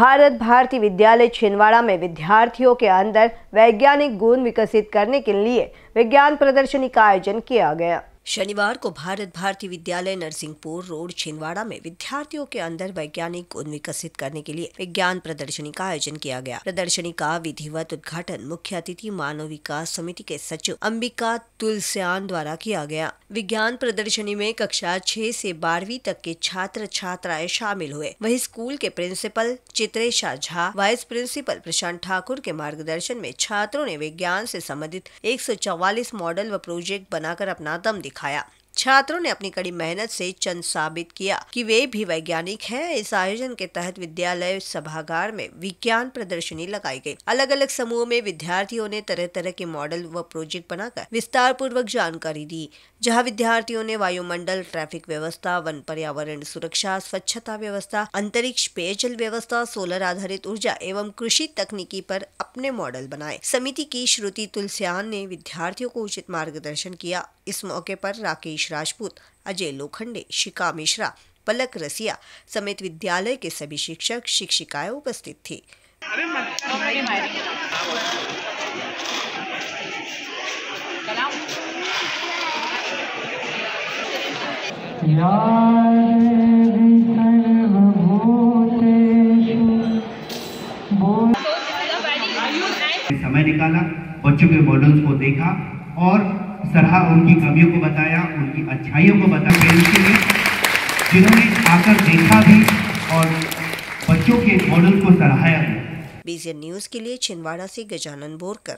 भारत भारती विद्यालय छिंदवाड़ा में विद्यार्थियों के अंदर वैज्ञानिक गुण विकसित करने के लिए विज्ञान प्रदर्शनी का आयोजन किया गया। शनिवार को भारत भारती विद्यालय नरसिंहपुर रोड, छिंदवाड़ा में विद्यार्थियों के अंदर वैज्ञानिक गुण विकसित करने के लिए विज्ञान प्रदर्शनी का आयोजन किया गया। प्रदर्शनी का विधिवत उद्घाटन मुख्य अतिथि मानव विकास समिति के सचिव अंबिका तुलस्यान द्वारा किया गया। विज्ञान प्रदर्शनी में कक्षा छह से बारहवीं तक के छात्र छात्राएँ शामिल हुए। वही स्कूल के principal Chitresha Jha, vice principal Prashant Thakur के मार्गदर्शन में छात्रों ने विज्ञान से संबंधित एक सौ चौवालीस मॉडल व प्रोजेक्ट बनाकर अपना दम दिखाया छात्रों ने अपनी कड़ी मेहनत से चंद साबित किया कि वे भी वैज्ञानिक हैं। इस आयोजन के तहत विद्यालय सभागार में विज्ञान प्रदर्शनी लगाई गई। अलग अलग समूह में विद्यार्थियों ने तरह तरह के मॉडल व प्रोजेक्ट बनाकर विस्तार पूर्वक जानकारी दी, जहाँ विद्यार्थियों ने वायुमंडल, ट्रैफ़िक व्यवस्था, वन पर्यावरण सुरक्षा, स्वच्छता व्यवस्था, अंतरिक्ष पेयजल व्यवस्था, सोलर आधारित ऊर्जा एवं कृषि तकनीकी पर अपने मॉडल बनाए। समिति की श्रुति तुलसियान ने विद्यार्थियों को उचित मार्गदर्शन किया। इस मौके पर राकेश राजपूत, अजय लोखंडे शिका मिश्रा, पलक रसिया समेत विद्यालय के सभी शिक्षक, शिक्षिकाएँ उपस्थित थी। समय निकाला, बच्चों के मॉडल्स को देखा और सराहा उनकी कमियों को बताया, उनकी अच्छाइयों को बताया। पेरेंट्स लिए जिन्होंने आकर देखा भी और बच्चों के मॉडल को सराहाया भी। बीजे न्यूज़ के लिए छिंदवाड़ा से गजानन बोरकर।